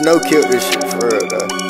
Snow killed this shit for real though.